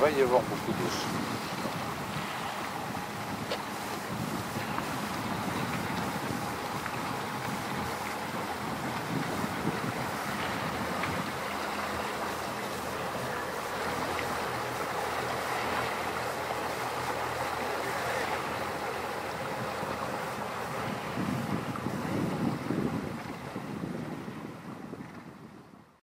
va y avoir beaucoup d'eau.